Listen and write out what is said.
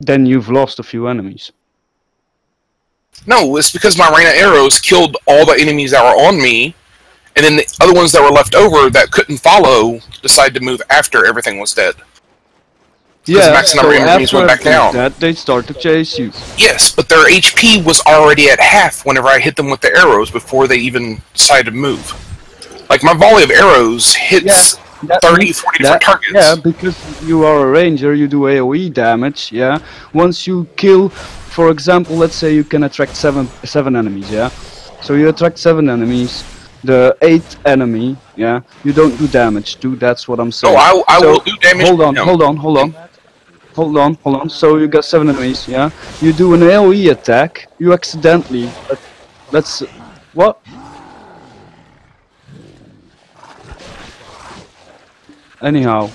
then you've lost a few enemies. No, it's because my rain of arrows killed all the enemies that were on me, and then the other ones that were left over that couldn't follow decided to move after everything was dead. Yeah, max number of enemies went back down. That they start to chase you. Yes, but their HP was already at half whenever I hit them with the arrows before they even decided to move. Like my volley of arrows hits That 30, means 40 that- different targets. Yeah, because you are a ranger, you do AOE damage. Yeah. Once you kill, for example, let's say you can attract seven seven enemies. Yeah. So you attract seven enemies. The eighth enemy, yeah, you don't do damage to. That's what I'm saying. Oh, I, I So, will do damage. Hold on, no. hold on, hold on. Hold on, hold on. So you got seven enemies, yeah? You do an AoE attack, you accidentally... Let's... What? Anyhow,